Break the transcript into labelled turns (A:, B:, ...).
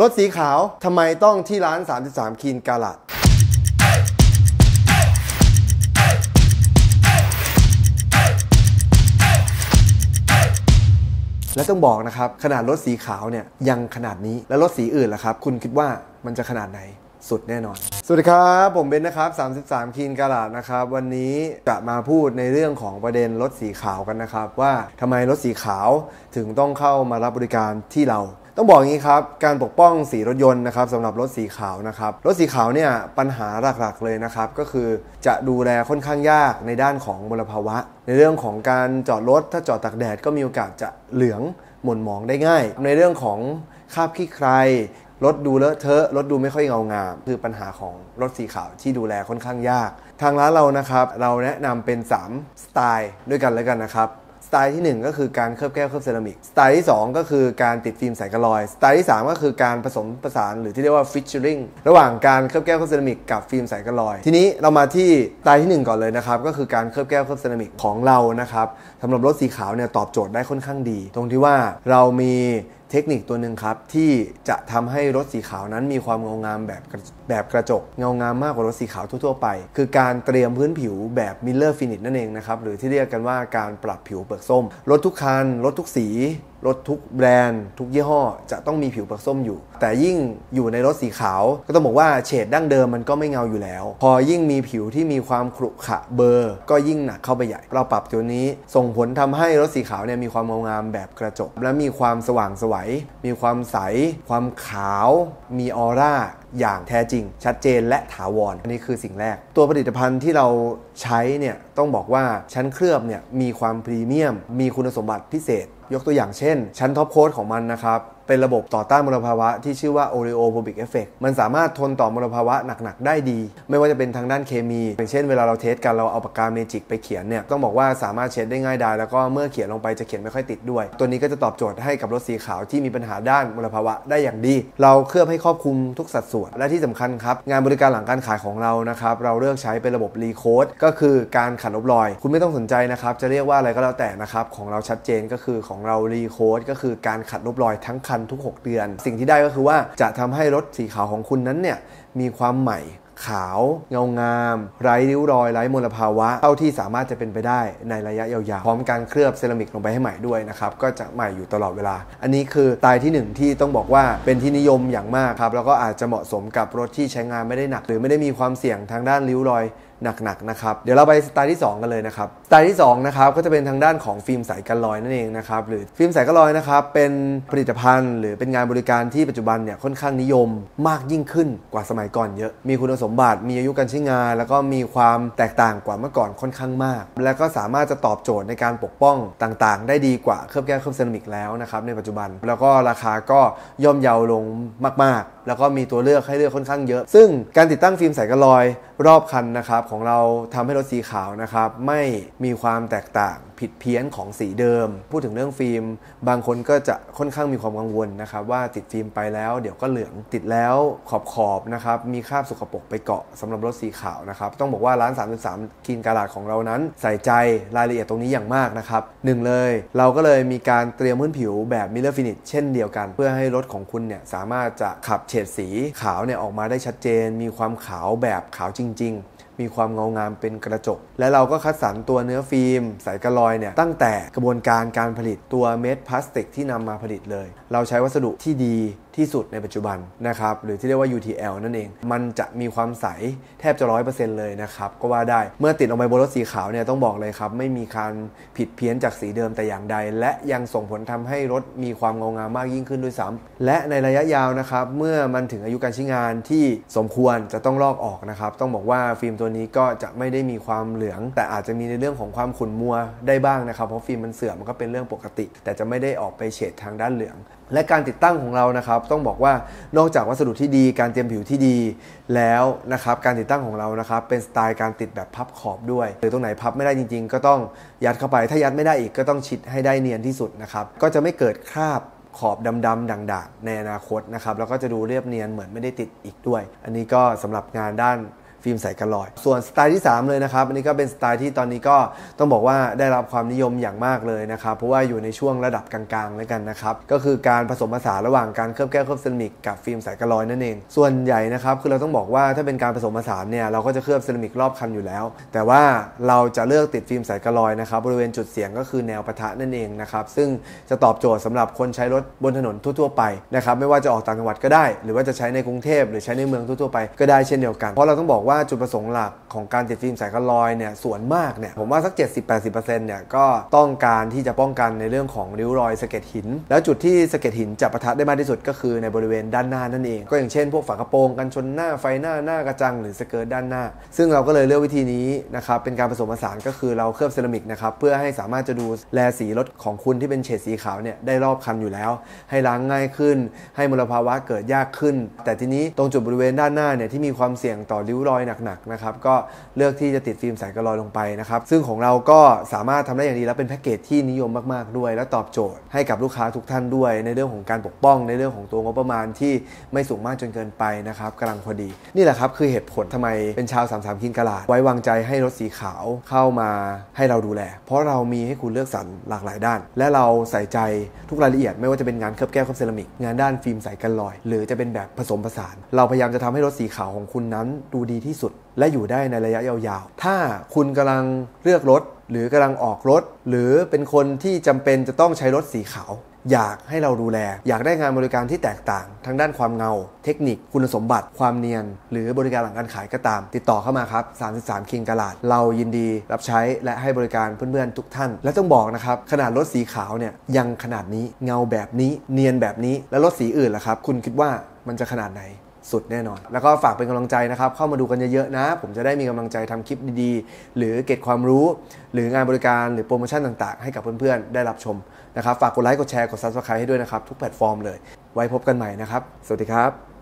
A: รถสีขาวทำไมต้องที่ร้าน 33คีนกาลัดและต้องบอกนะครับ ขนาดรถสีขาวเนี่ยยังขนาดนี้แล้วรถสีอื่นล่ะครับ คุณคิดว่ามันจะขนาดไหนสุดแน่นอน สวัสดีครับ ผมเบนนะครับ 33 คีนกาลาดนะครับ วันนี้จะมาพูดในเรื่องของประเด็นรถสีขาวกันนะครับ ว่าทำไมรถสีขาวถึงต้องเข้ามารับบริการที่เรา ต้องบอกอย่างนี้ครับ การปกป้องสีรถยนต์นะครับสำหรับรถสีขาวนะครับ รถสีขาวเนี่ยปัญหาหลักๆเลยนะครับ ก็คือจะดูแลค่อนข้างยากในด้านของมลภาวะ ในเรื่องของการจอดรถถ้าจอดตากแดดก็มีโอกาสจะเหลืองหม่นหมองได้ง่าย ในเรื่องของคราบขี้ใครรถดูเลอะเทอะรถดูไม่ค่อยเงางาม คือปัญหาของรถสีขาวที่ดูแลค่อนข้างยาก ทางร้านเรานะครับ เราแนะนำเป็น 3 สไตล์ด้วยกันแล้วกันนะครับ สไตล์ที่ 1 ก็คือการเคลือบแก้วเคลือบเซรามิก สไตล์ที่ 2 ก็คือการติดฟิล์มใสกันรอย สไตล์ที่ 3 ก็คือการผสมผสานหรือที่เรียกว่า featuring ระหว่างการเคลือบแก้วเคลือบเซรามิกกับฟิล์มใสกันรอย ทีนี้เรามาที่สไตล์ที่ 1 ก่อนเลยนะครับ ก็คือการเคลือบแก้วเคลือบเซรามิกของเรานะครับสำหรับรถสีขาวเนี่ยตอบโจทย์ได้ค่อนข้างดี ตรงที่ว่าเรามี เทคนิคตัวหนึ่งครับ ที่จะทำให้รถสีขาวนั้นมีความเงางามแบบแบบกระจก เงางามมากกว่ารถสีขาวทั่วๆไป คือการเตรียมพื้นผิวแบบ mirror finish นั่นเองนะครับหรือที่เรียกกันว่าการปรับผิวเปลือกส้ม รถทุกคัน รถทุกสี รถทุกแบรนด์ ทุกยี่ห้อ จะต้องมีผิวเปลือกส้มอยู่ แต่ยิ่งอยู่ในรถสีขาว ก็ต้องบอกว่าเฉดดั้งเดิมมันก็ไม่เงาอยู่แล้ว พอยิ่งมีผิวที่มีความขรุขระเบอร์ ก็ยิ่งหนักเข้าไปใหญ่ เราปรับตัวนี้ส่งผลทำให้รถสีขาวเนี่ยมีความเงางามแบบกระจก และมีความสว่างไสวมีความใส ความขาว มีออร่าอย่างแท้จริง ชัดเจนและถาวรอันนี้คือสิ่งแรก ตัวผลิตภัณฑ์ที่เราใช้เนี่ยต้องบอกว่าชั้นเคลือบเนี่ยมีความพรีเมียม มีคุณสมบัติพิเศษ ยกตัวอย่างเช่น ชั้น top coat ของมันนะครับ เป็นระบบต่อต้านมลภาวะที่ชื่อว่า Oleophobic Effect มันสามารถทนต่อมลภาวะหนัก ๆ ได้ดี ไม่ว่าจะเป็นทางด้านเคมี อย่างเช่นเวลาเรา test กันเราเอาปากกาเมจิกไปเขียนเนี่ยต้องบอกว่าสามารถเช็ดได้ง่ายดายแล้วก็เมื่อเขียนลงไปจะเขียนไม่ค่อยติดด้วย ตัวนี้ก็จะตอบโจทย์ให้กับรถสีขาวที่มีปัญหาด้านมลภาวะได้อย่างดี เราเคลือบให้ครอบคลุมทุกสัดส่วน และที่สำคัญครับงานบริการหลังการขายของเรานะครับเราเลือกใช้เป็นระบบรีโคดก็คือการขัดลบรอย คุณไม่ต้องสนใจนะครับจะเรียกว่าอะไรก็แล้วแต่นะครับของเราชัดเจนก็คือของเรารีโคดก็คือการขัดลบรอยทั้งคันทุก 6 เดือน สิ่งที่ได้ก็คือว่าจะทำให้รถสีขาวของคุณนั้นเนี่ยมีความใหม่ขาวเงางาม ไร้ริ้วรอย ไร้มลภาวะเท่าที่สามารถจะเป็นไปได้ในระยะยาวๆ พร้อมการเคลือบเซรามิกลงไปให้ใหม่ด้วยนะครับ ก็จะใหม่อยู่ตลอดเวลา อันนี้คือตล์ที่ 1 ที่ต้องบอกว่าเป็นที่นิยมอย่างมากครับ แล้วก็อาจจะเหมาะสมกับรถที่ใช้งานไม่ได้หนัก หรือไม่ได้มีความเสี่ยงทางด้านริ้วรอยหนักๆนะครับเดี๋ยวเราไปสไตล์ที่ 2 กันเลยนะครับสไตล์ที่2นะครับก็จะเป็นทางด้านของฟิล์มใสกันรอยนั่นเองนะครับหรือฟิล์มใสกันรอยนะครับเป็นผลิตภัณฑ์ หรือเป็นงานบริการที่ปัจจุบันเนี่ยค่อนข้างนิยมมากยิ่งขึ้นกว่าสมัยก่อนเยอะ มีคุณสมบัติมีอายุการใช้งาน แล้วก็มีความแตกต่างกว่าเมื่อก่อนค่อนข้างมาก แล้วก็สามารถจะตอบโจทย์ในการปกป้องต่างๆ ได้ดีกว่าเคลือบแก้วเคลือบเซรามิกแล้วนะครับในปัจจุบันแล้วก็ราคาก็ย่อมเยาลงมาก ๆ แล้วก็มีตัวเลือกให้เลือกค่อนข้างเยอะ ซึ่งการติดตั้งฟิล์มใสกันรอยรอบคันนะครับของเราทำให้รถสีขาวนะครับไม่มีความแตกต่างผิดเพี้ยนของสีเดิม พูดถึงเรื่องฟิล์ม บางคนก็จะค่อนข้างมีความกังวลนะครับว่าติดฟิล์มไปแล้ว เดี๋ยวก็เหลืองติดแล้วขอบขอบนะครับมีคราบสกปรกไปเกาะสำหรับรถสีขาวนะครับต้องบอกว่าร้าน 33 Clean Garage ของเรานั้น ใส่ใจรายละเอียดตรงนี้อย่างมากนะครับหนึ่งเลย เราก็เลยมีการเตรียมพื้นผิวแบบ mirror finish เช่นเดียวกัน เพื่อให้รถของคุณเนี่ยสามารถจะขับเฉดสีขาวเนี่ยออกมาได้ชัดเจน มีความขาวแบบขาวจริง ๆ มีความเงางามเป็นกระจก และเราก็คัดสรรตัวเนื้อฟิล์มใสกันรอยเนี่ยตั้งแต่กระบวนการการผลิตตัวเม็ดพลาสติกที่นำมาผลิตเลย เราใช้วัสดุที่ดี ที่สุดในปัจจุบันนะครับหรือที่เรียกว่า UTL นั่นเอง มันจะมีความใสแทบจะร้อยเปอร์เซ็นต์เลยนะครับ ก็ว่าได้เมื่อติดออกไปบนรถสีขาวเนี่ยต้องบอกเลยครับ ไม่มีการผิดเพี้ยนจากสีเดิมแต่อย่างใด และยังส่งผลทำให้รถมีความเงางามมากยิ่งขึ้นด้วยซ้ำและในระยะยาวนะครับเมื่อมันถึงอายุการใช้งานที่สมควรจะต้องลอกออกนะครับต้องบอกว่าฟิล์มตัวนี้ก็จะไม่ได้มีความเหลือง แต่อาจจะมีในเรื่องของความขุ่นมัวได้บ้างนะครับเพราะฟิล์มมันเสื่อมมันก็เป็นเรื่องปกติ แต่จะไม่ได้ออกไปเฉดทางด้านเหลืองและการติดตั้งของเรานะครับ ต้องบอกว่านอกจากวัสดุที่ดีการเตรียมผิวที่ดีแล้วนะครับการติดตั้งของเรานะครับ เป็นสไตล์การติดแบบพับขอบด้วยหรือตรงไหนพับไม่ได้จริง ๆ ก็ต้องยัดเข้าไป ถ้ายัดไม่ได้อีกก็ต้องชิดให้ได้เนียนที่สุดนะครับก็จะไม่เกิดคราบขอบดำๆด่างๆ ในอนาคตนะครับแล้วก็จะดูเรียบเนียนเหมือนไม่ได้ติดอีกด้วย อันนี้ก็สำหรับงานด้าน ฟิล์มใสกันรอย ส่วนสไตล์ที่ 3 เลยนะครับ อันนี้ก็เป็นสไตล์ที่ตอนนี้ก็ต้องบอกว่าได้รับความนิยมอย่างมากเลยนะครับ เพราะว่าอยู่ในช่วงระดับกลางๆแล้วกันนะครับ ก็คือการผสมผสานระหว่างการเคลือบแก้วเคลือบเซรามิกกับฟิล์มใสกันรอยนั่นเอง ส่วนใหญ่นะครับคือเราต้องบอกว่าถ้าเป็นการผสมผสานเนี่ยเราก็จะเคลือบเซรามิกรอบคันอยู่แล้ว แต่ว่าเราจะเลือกติดฟิล์มใสกันรอยนะครับบริเวณจุดเสียงก็คือแนวปะทะนั่นเองนะครับซึ่งจะตอบโจทย์สำหรับคนใช้รถบนถนนทั่วๆไปนะครับไม่ว่าจะออกต่างจังหวัดก็ได้ หรือว่าจะใช้ในกรุงเทพหรือใช้ในเมืองทั่วๆไปก็ได้เช่นเดียวกันเพราะเราต้องบอกว่าจุดประสงค์หลักของการติดฟิล์มใสกันรอยเนี่ยส่วนมากเนี่ยผมว่าสัก 70-80%เนี่ยก็ต้องการที่จะป้องกันในเรื่องของริ้วรอยสะเก็ดหิน แล้วจุดที่สะเก็ดหินจะประทะได้มากที่สุดก็คือในบริเวณด้านหน้านั่นเอง ก็อย่างเช่นพวกฝากระโปรงกันชนหน้าไฟหน้าหน้ากระจังหรือสเกิร์ตด้านหน้า ซึ่งเราก็เลยเลือกวิธีนี้นะครับเป็นการผสมผสานก็คือเราเคลือบเซรามิกนะครับเพื่อให้สามารถจะดูแลสีรถของคุณที่เป็นเฉดสีขาวเนี่ยได้รอบคันอยู่แล้ว ให้ล้างง่ายขึ้น ให้มลภาวะเกิดยากขึ้น แต่ทีนี้ตรงจุดบริเวณด้านหน้าเนี่ยที่มีความเสี่ยงต่อริ้วรอยหนักๆนะครับก็เลือกที่จะติดฟิล์มใสกระลอยลงไปนะครับซึ่งของเราก็สามารถทำได้อย่างดีแล้วเป็นแพ็กเกจที่นิยมมากๆด้วย และตอบโจทย์ให้กับลูกค้าทุกท่านด้วย ในเรื่องของการปกป้องในเรื่องของตัวงบประมาณที่ไม่สูงมากจนเกินไปนะครับกำลังพอดี นี่แหละครับคือเหตุผลทำไมเป็นชาว 33คินกะลาดไว้วางใจให้รถสีขาวเข้ามาให้เราดูแล เพราะเรามีให้คุณเลือกสรรหลากหลายด้าน และเราใส่ใจทุกรายละเอียด ไม่ว่าจะเป็นงานเคลือบแก้วเคลือบเซรามิกงานด้านฟิล์มใสกันรอย หรือจะเป็นแบบผสมผสาน เราพยายามจะทำให้รถสีขาวของคุณนั้นดูดีที่สุด และอยู่ได้ในระยะยาวๆ ถ้าคุณกำลังเลือกรถ หรือกำลังออกรถ หรือเป็นคนที่จำเป็นจะต้องใช้รถสีขาว อยากให้เราดูแล อยากได้งานบริการที่แตกต่าง ทั้งด้านความเงา เทคนิค คุณสมบัติ ความเนียน หรือบริการหลังการขายก็ตาม ติดต่อเข้ามาครับ 33 คิงกลาด เรายินดีรับใช้และให้บริการเพื่อนๆทุกท่าน และต้องบอกนะครับขนาดรถสีขาวเนี่ยยังขนาดนี้เงาแบบนี้เนียนแบบนี้ แล้วรถสีอื่นล่ะครับ คุณคิดว่ามันจะขนาดไหน สุดแน่นอน แล้วก็ฝากเป็นกำลังใจนะครับ เข้ามาดูกันเยอะๆนะ ผมจะได้มีกำลังใจทำคลิปดีๆ หรือเก็บความรู้ หรืองานบริการหรือโปรโมชั่นต่างๆ ให้กับเพื่อนๆ ได้รับชมนะครับ ฝากกดไลค์ กดแชร์ กด Subscribe ให้ด้วยนะครับ ทุกแพลตฟอร์มเลย ไว้พบกันใหม่นะครับ สวัสดีครับ